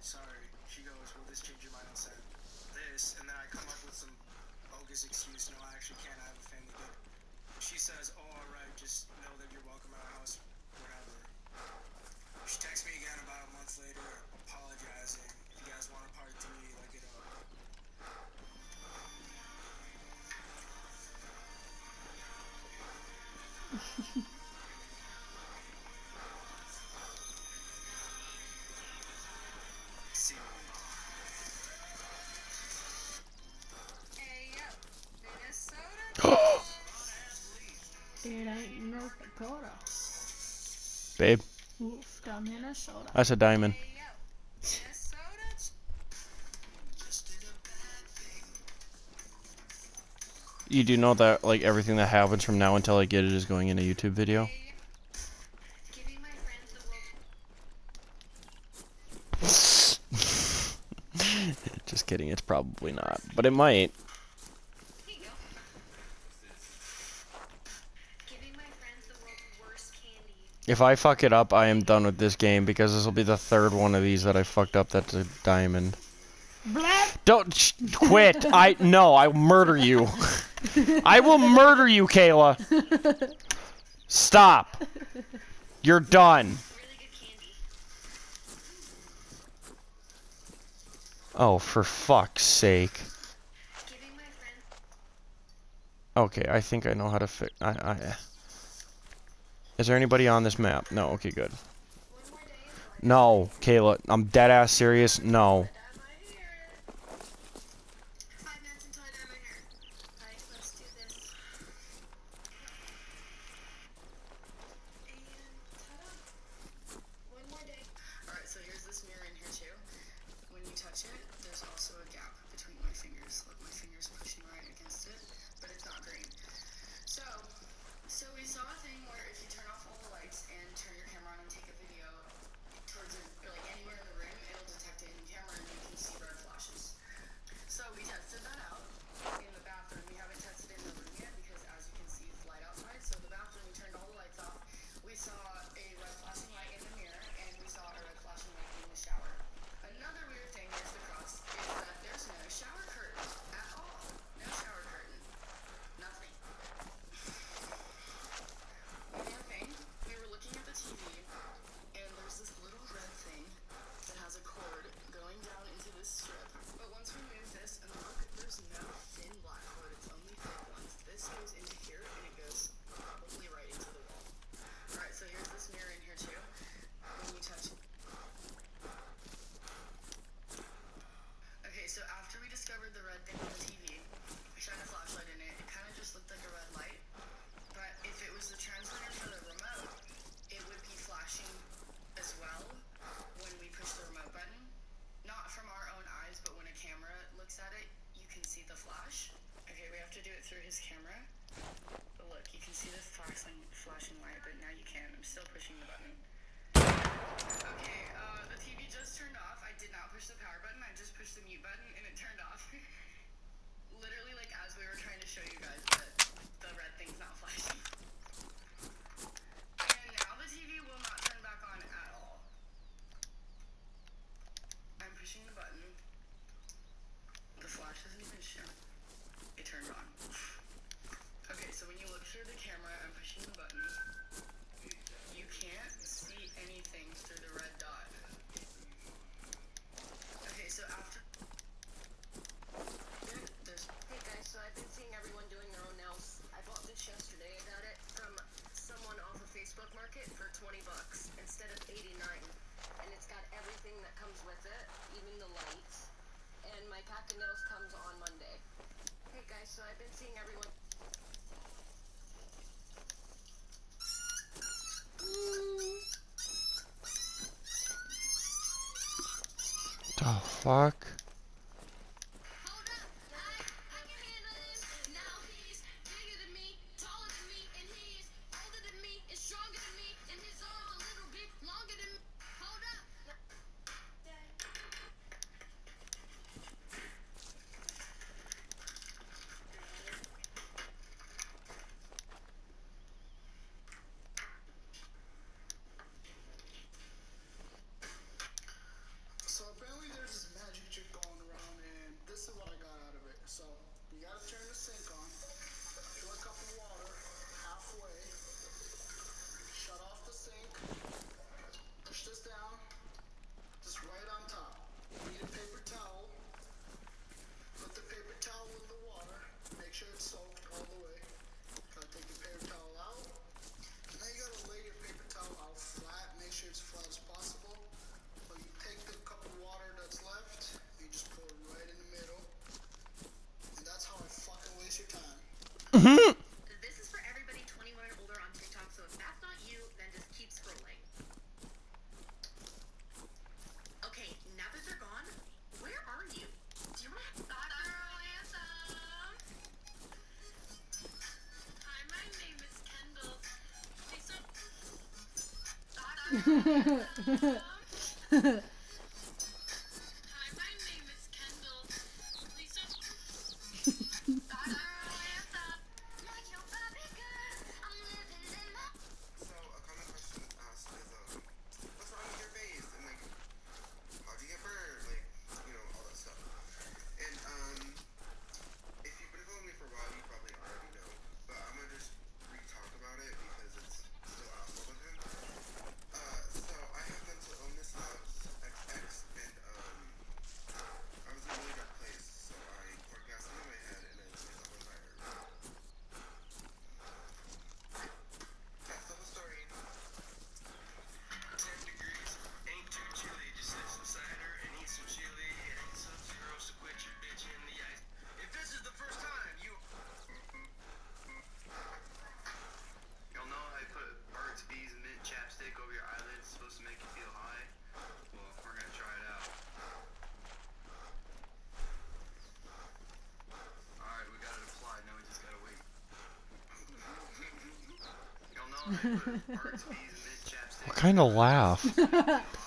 sorry. She goes, will this change your mind I said, This, and then I come up with some bogus excuse. No, I actually can't. I have a family good. She says, oh, all right, just know that you're welcome at our house, whatever. She texts me again about a month later, apologizing. If you guys want a part three, look it up. See Babe, It's got Minnesota. that's a diamond. Hey yo, Minnesota. You do know that like everything that happens from now until I get it is going in a YouTube video. Hey, Giving my friends the world. Just kidding, it's probably not, but it might. If I fuck it up, I am done with this game because this will be the third one of these that I fucked up that's a diamond. Blap! Don't sh- quit. I no, I will murder you. I will murder you, Kayla. Stop. You're done. Really good candy. Oh, for fuck's sake. Giving my friends. Okay, I think I know how to fix. I, I. Is there anybody on this map? No. Okay, good. No, Kayla, I'm dead ass serious. No. Dye my hair. Five minutes until I dye my hair. Alright, let's do this. And ta-da. One more day. Alright, so here's this mirror in here too. When you touch it, there's also a gap between my fingers. Look, my finger's pushing right against it, but it's not green. So, so we saw a thing where if you turn off all the lights and turn your camera on and take a video towards a, or like anywhere in the room, it'll detect it in camera and you can see red flashes. So we tested that out in the bathroom. We haven't tested it in the room yet because as you can see, it's light outside. So the bathroom, we turned all the lights off. We saw a red flashing light in the mirror and we saw a red flashing light in the shower. Another weird thing here's the crux is that there's no shower curtain at all. No shower curtain. Nothing. One more thing, we were looking at the TV and there's this little red thing that has a cord going down into this strip. But once we move this and look, there's no thin black cord, it's only thick ones. This goes into here and it goes probably right into the wall. Alright, so here's this mirror in here too. When you touch it. Okay, so after we discovered the red thing on the TV, we shined a flashlight in it. It kind of just looked like a red light. But if it was the transmitter for the remote, it would be flashing as well when we push the remote button. Not from our own eyes, but when a camera looks at it, you can see the flash. Okay, we have to do it through his camera. But look, you can see the flashing light, but now you can't. I'm still pushing the button. Okay, uh, the TV just turned off. I did not push the power button. I just pushed the mute button and it turned off. Literally, like as we were trying to show you guys that the red thing's not flashing. And now the TV will not turn back on at all. I'm pushing the button. The flash doesn't even show. It turned on. Okay, so when you look through the camera, I'm pushing the button. You can't see anything through the red dot. Okay, so after there's Hey guys, so I've been seeing everyone doing their own nails. I bought this yesterday. I got it from someone off of Facebook Market for 20 bucks instead of 89. And it's got everything that comes with it, even the lights. And my pack of nails comes on Monday. Hey guys, so I've been seeing everyone. The fuck? Mm-hmm. This is for everybody 21 and older on TikTok, so if that's not you, then just keep scrolling. Okay, now that they're gone, where are you? Do you want to Hi, my name is Kendall. what kind of laugh?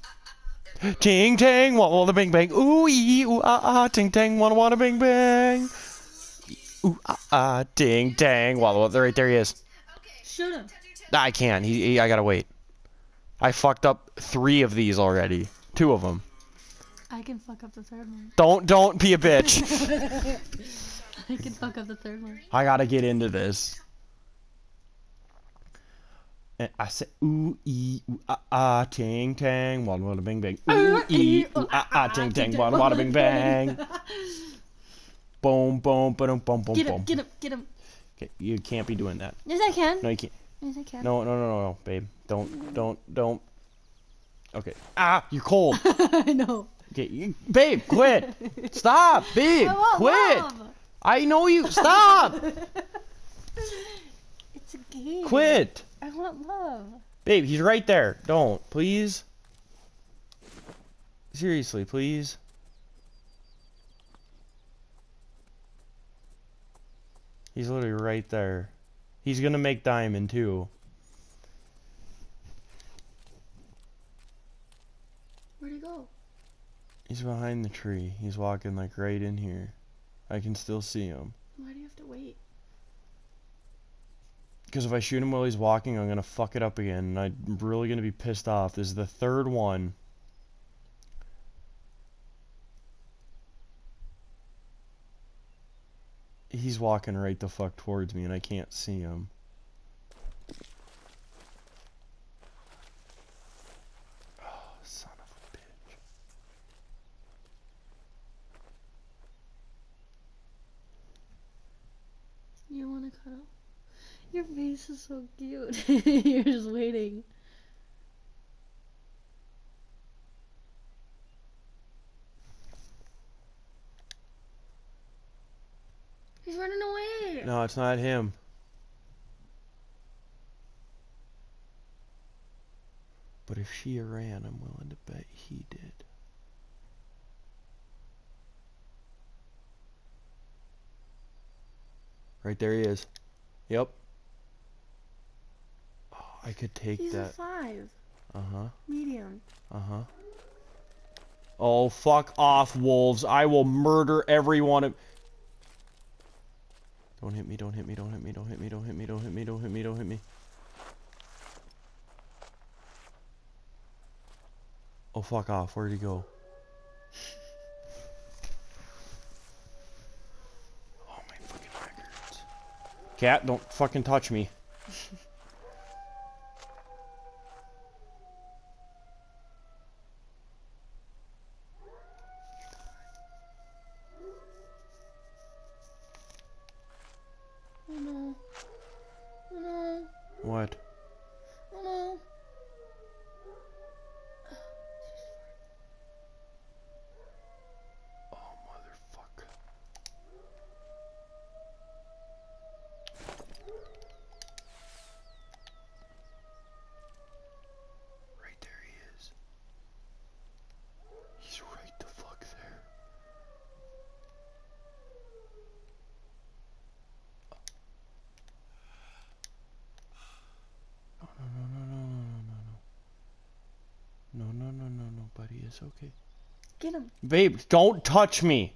Ting tang, wah wah bing bang. Ooh ee, ooh ah ah, ting tang, wah wah bing bang. Ooh ah ah, ting tang, wah wah. Right there he is. Shoot him. I can't. He, he, I gotta wait. I fucked up three of these already. Two of them. I can fuck up the third one. Don't don't be a bitch. I can fuck up the third one. I gotta get into this. I said ooh ee ooh ah ah ting tang wada wada bing bang ooh ee ooh ah ah ting tang wada wada bing bang. Boom boom boom boom boom Get him, get him, get him. Okay, you can't be doing that. Yes, I can. No, you can't. Yes, I can. No, no, no, no, no, babe. Don't, don't, don't. Okay. Ah, you're cold. I know. Okay, you, babe, quit. Stop, babe, I quit. love. I know you. Stop. It's a game. quit, I want love. babe. He's right there. Don't, please. Seriously, please. He's literally right there. He's gonna make diamond too. Where'd he go? He's behind the tree. He's walking like right in here. I can still see him. Why do you have to wait? Because if I shoot him while he's walking, I'm gonna fuck it up again, and I'm really gonna be pissed off. This is the third one. He's walking right the fuck towards me, and I can't see him. Oh, son of a bitch. You want to cuddle? Face is so cute. You're just waiting. He's running away. No, it's not him. But if she ran, I'm willing to bet he did. Right there he is. Yep. I could take He's a five. Uh huh. Medium. Uh huh. Oh, fuck off, wolves. I will murder every one of. Don't hit me, don't hit me, don't hit me, don't hit me, don't hit me, don't hit me, don't hit me, don't hit me. Oh, fuck off. Where'd he go? Oh, my fucking records. Cat, don't fucking touch me. it's okay. Get him. Babe, don't touch me.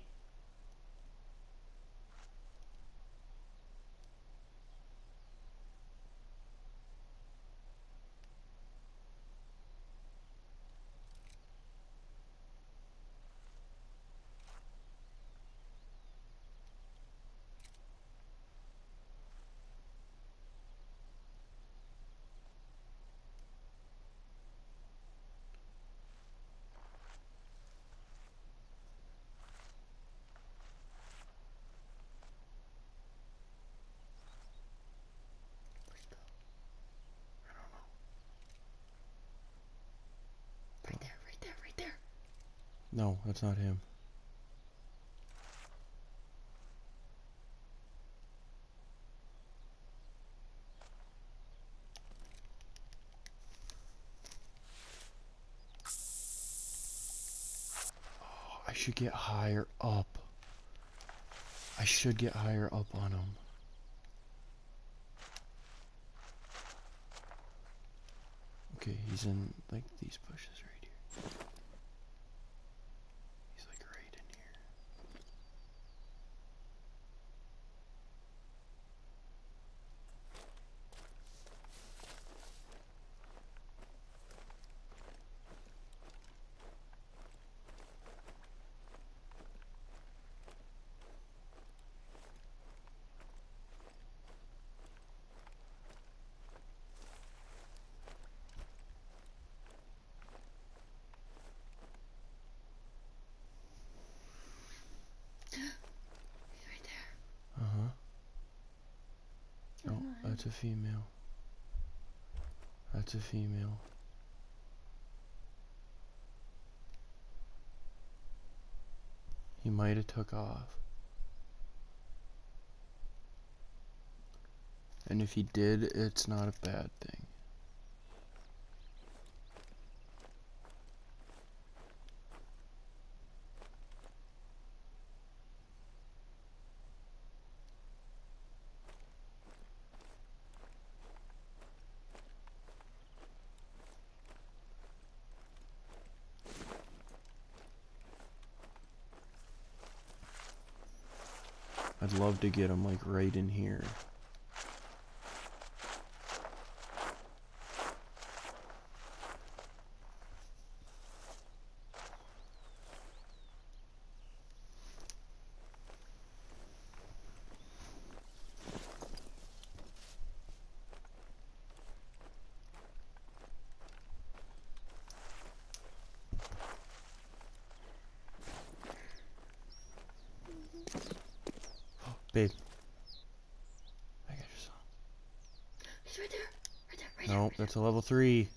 Right there, right there, right there. No, that's not him. Oh, I should get higher up. I should get higher up on him. Okay, he's in like these bushes right That's a female. That's a female. He might have took off. And if he did, it's not a bad thing. I'd love to get them like right in here. Babe. I got your song. He's right there. Right there. Right there. Nope, that's a level three.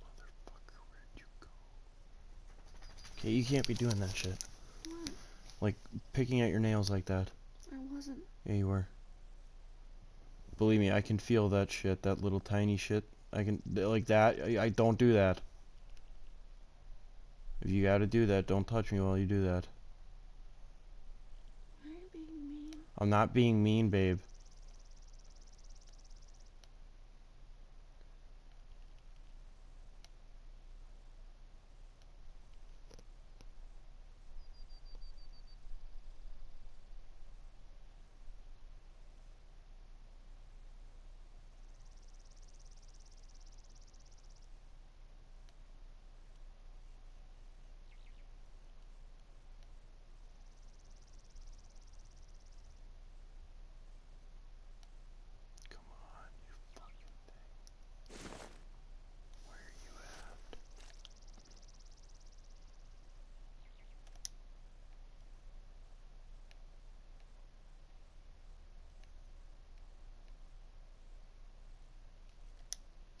Motherfucker, where'd you go? Okay, you can't be doing that shit. What? Like picking at your nails like that. Yeah, you were. Believe me, I can feel that shit, that little tiny shit. I can, like that, I, I don't do that. If you gotta do that, don't touch me while you do that. Why are you being mean? I'm not being mean, babe.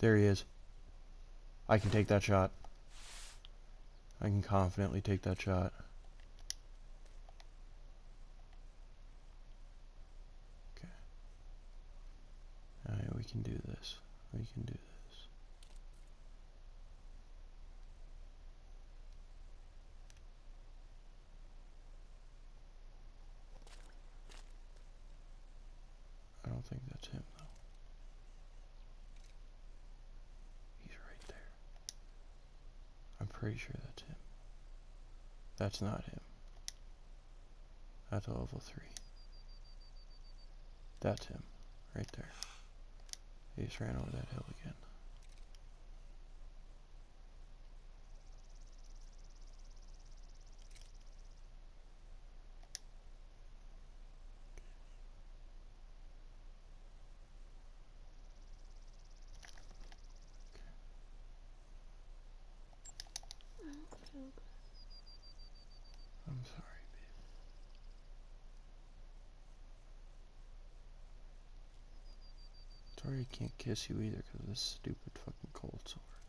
There he is. I can take that shot. I can confidently take that shot. Okay. Alright, we can do this. We can do this. I don't think that's him, though. He's right there. I'm pretty sure that's him. Not him. That's a level 3. That's him. Right there. He just ran over that hill again. I don't feel good. I'm sorry, babe. Sorry I can't kiss you either because of this stupid fucking cold sore.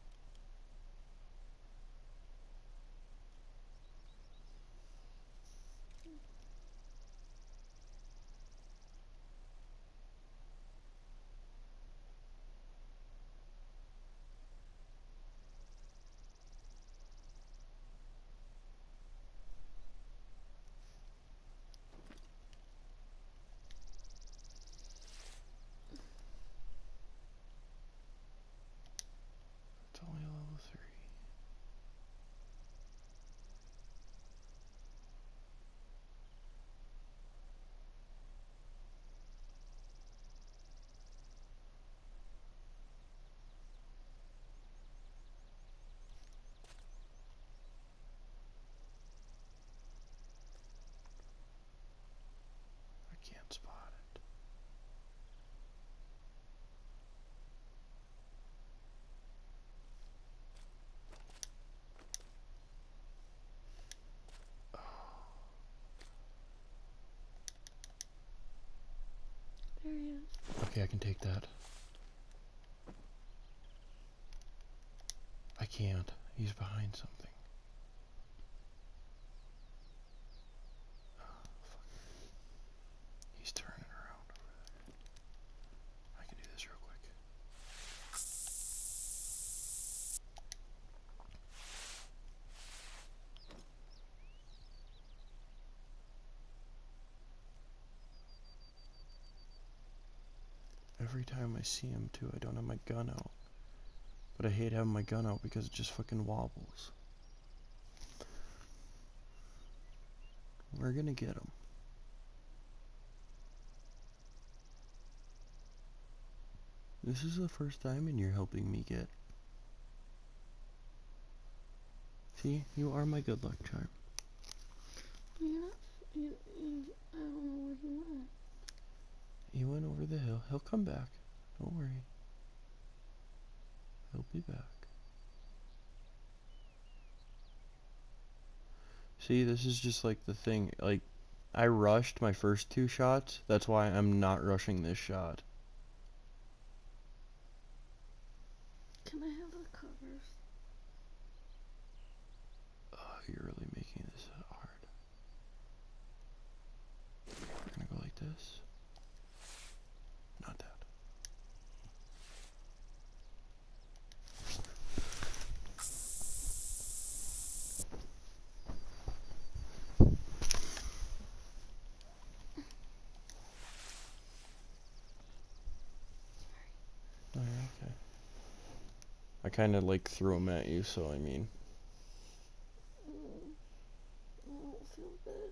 That. I can't. He's behind something. Oh, fuck. He's turning around over there. I can do this real quick. Every time I see him too, I don't have my gun out. But I hate having my gun out because it just fucking wobbles. We're gonna get him. This is the first time and you're helping me get. See, you are my good luck charm. Not. You, you, I don't know where he went. He went over the hill. He'll come back. Don't worry. He'll be back. See, this is just like the thing. Like, I rushed my first two shots. That's why I'm not rushing this shot. Can I have the covers? Oh, you're really making this hard. We're gonna go like this. Kind of like threw them at you, so I mean. I don't feel good.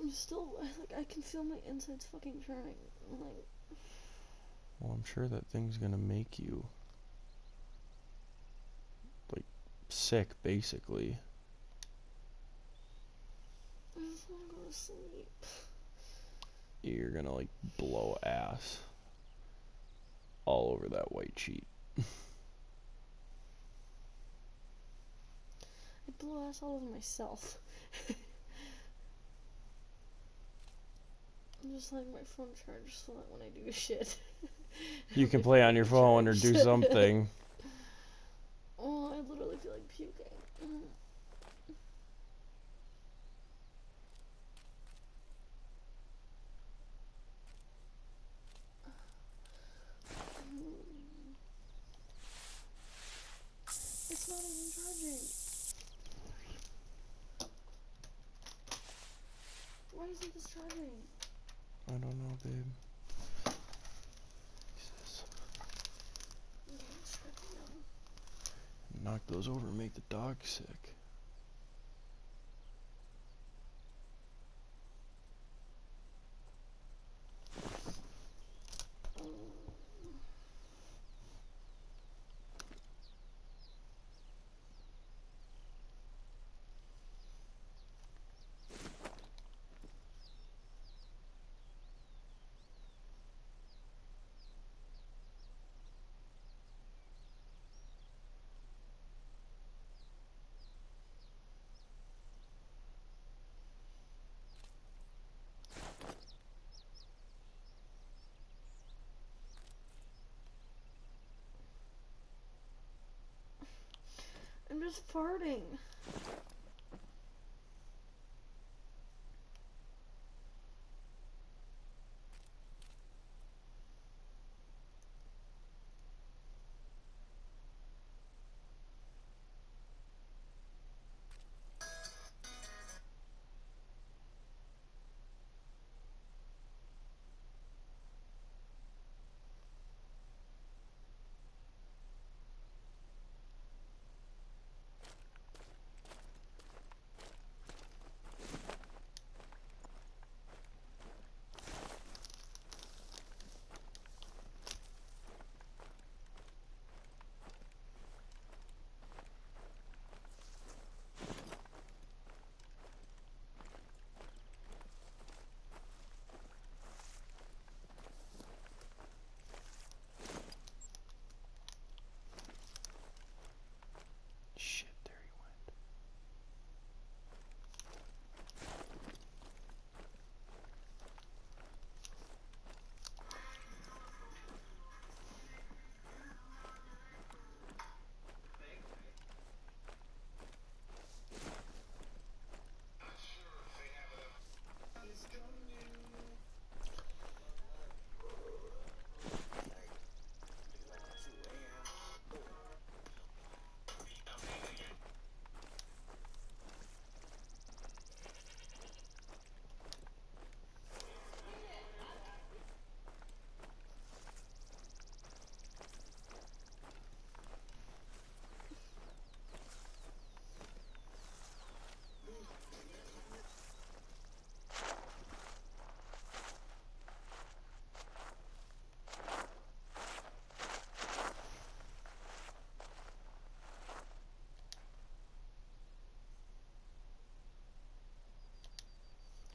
I'm still like I can feel my insides fucking churning. Like Well, I'm sure that thing's gonna make you like sick, basically. I just wanna go to sleep. You're gonna like blow ass all over that white sheet. I blow ass all over myself. I'm just letting my phone charge so that when I do shit. You can play on your phone or do something. oh, I literally feel like puking. Mm. It's not even charging. Why isn't this charging? I don't know, babe. Knock those over and make the dog sick. Farting.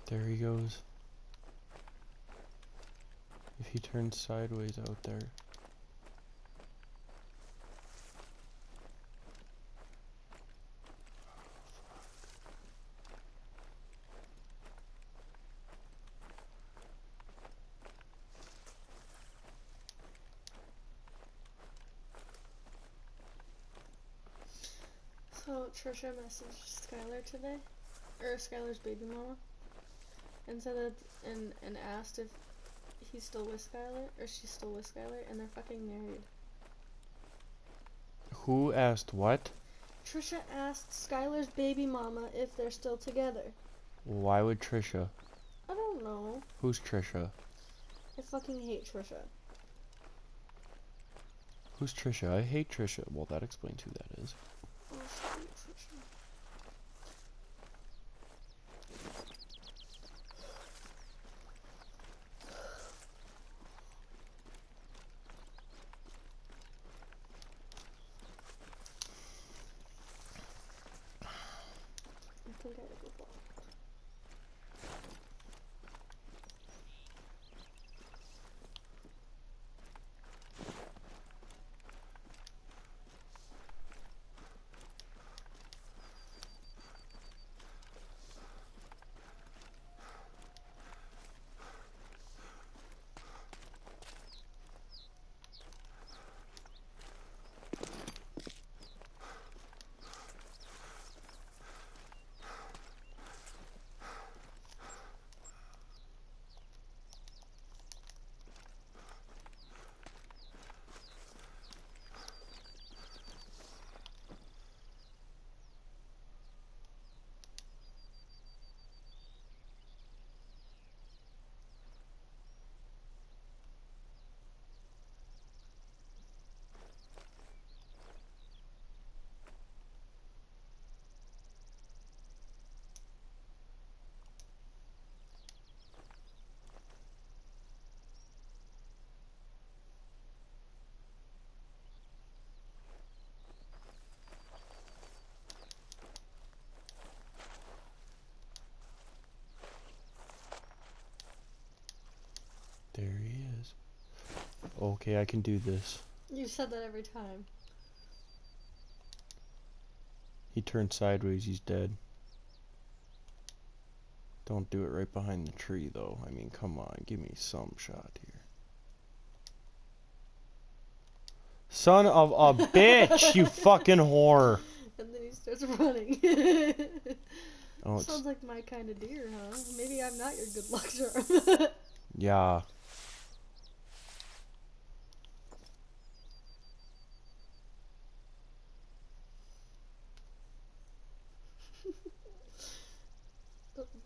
There he goes. If he turns sideways out there. So Trisha messaged Skylar today, or Skylar's baby mama, and said that and and asked if he's still with Skylar or she's still with Skylar, and they're fucking married. Who asked what? Trisha asked Skylar's baby mama if they're still together. Why would Trisha? I don't know. Who's Trisha? I fucking hate Trisha. Who's Trisha? I hate Trisha. Well, that explains who that is. Okay, I can do this. You said that every time. He turned sideways, he's dead. Don't do it right behind the tree, though. I mean, come on, give me some shot here. Son of a bitch, you fucking whore. And then he starts running. Oh, Sounds like my kind of deer, huh? Maybe I'm not your good luck charm. yeah.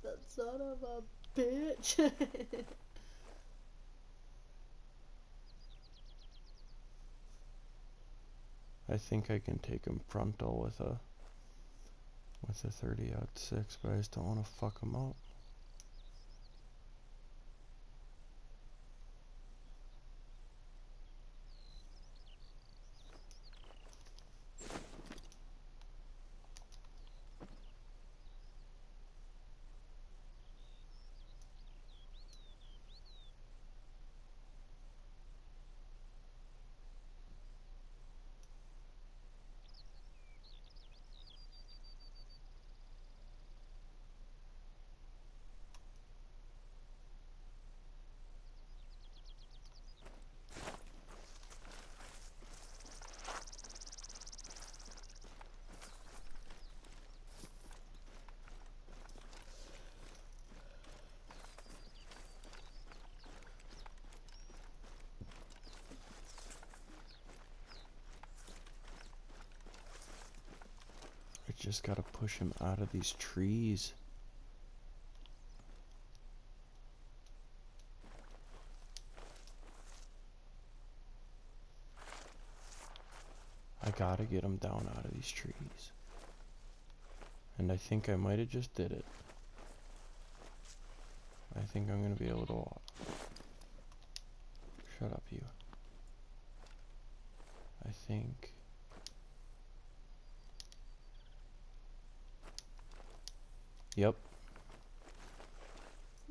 that son of a bitch. I think I can take him frontal with a with a 30 aught 6, but I just don't want to fuck him up. Just gotta push him out of these trees. I gotta get him down out of these trees. And I think I might have just did it. I think I'm gonna be able to walk. Shut up, you. I think. Yep.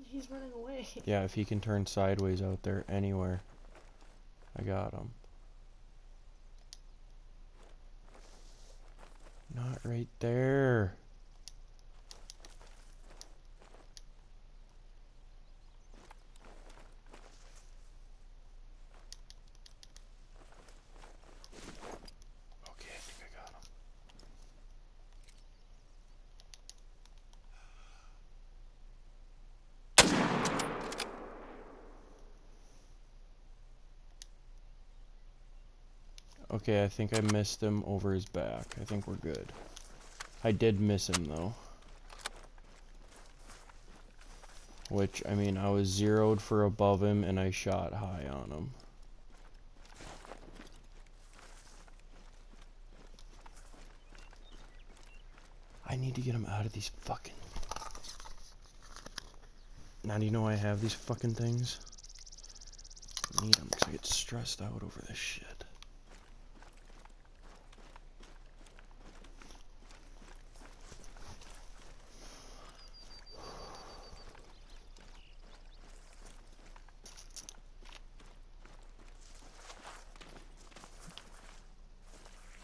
He's running away. Yeah, if he can turn sideways out there anywhere. I got him. Not right there. Okay, I think I missed him over his back. I think we're good. I did miss him though. Which, I mean, I was zeroed for above him and I shot high on him. I need to get him out of these fucking... Now do you know I have these fucking things? I need them because I get stressed out over this shit.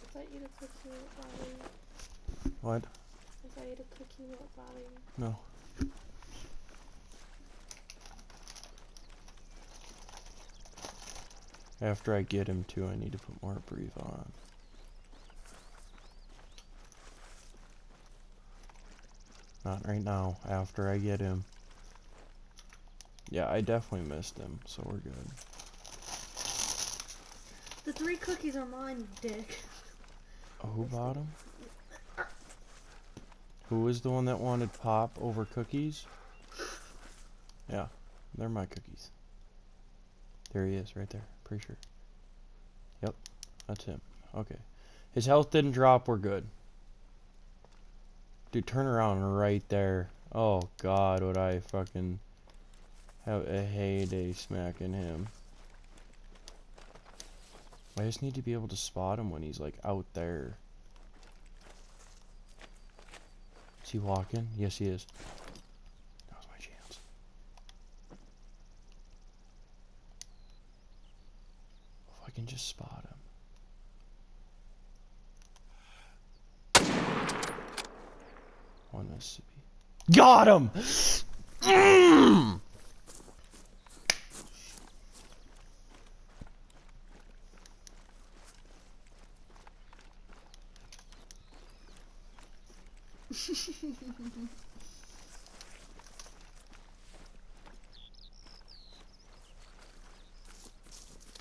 I thought you'd a cookie won't bother you. What? I thought you'd a cookie won't bother you. No. After I get him too, I need to put more breathe on. Not right now, after I get him. Yeah, I definitely missed him, so we're good. The three cookies are mine, dick. Oh, who bought them? Who was the one that wanted pop over cookies? Yeah, they're my cookies. There he is, right there. Pretty sure. That's him. Okay. His health didn't drop, we're good. Dude, turn around right there. Oh god, would I fucking have a heyday smacking him. I just need to be able to spot him when he's like out there. Is he walking? Yes, he is. That was my chance. If I can just spot him. One Mississippi. Got him! Mm!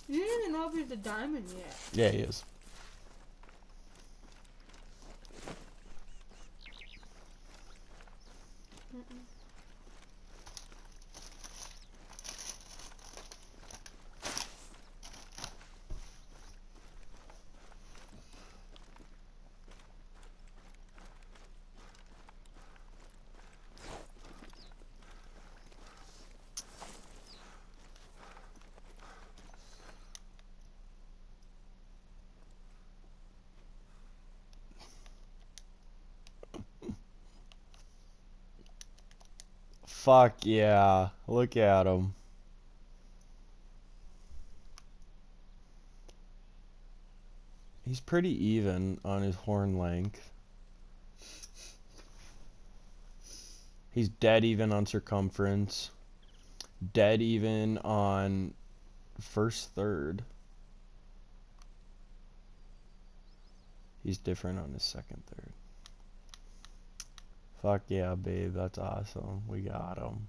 You didn't even know if he's a diamond yet. Yeah, he is. Fuck yeah. Look at him. He's pretty even on his horn length. He's dead even on circumference. Dead even on first third. He's different on his second third. Fuck yeah, babe. That's awesome. We got him.